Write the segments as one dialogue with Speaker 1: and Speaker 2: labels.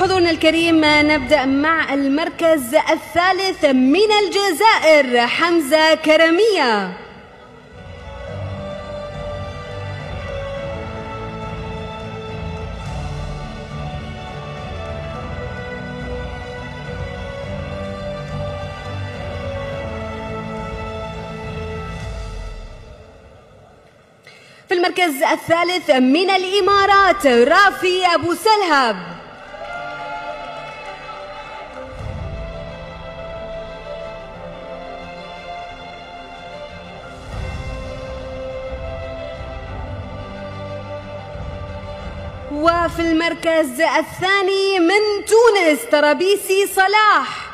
Speaker 1: حضورنا الكريم نبدأ مع المركز الثالث من الجزائر حمزة كرمية. في المركز الثالث من الإمارات رافي أبو سلهب. وفي المركز الثاني من تونس طرابيسي صلاح.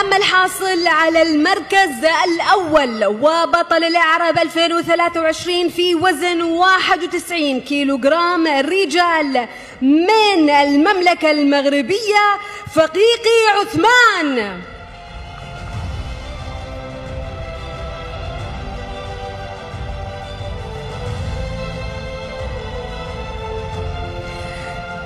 Speaker 1: أما الحاصل على المركز الأول وبطل الأعراب 2023 في وزن 91 كيلوغرام رجال من المملكة المغربية فقيقي عثمان.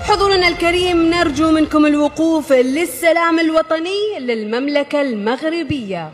Speaker 1: حضورنا الكريم نرجو منكم الوقوف للسلام الوطني للمملكة المغربية.